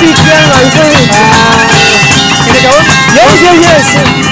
几天了，已经。你的油，油姐也是。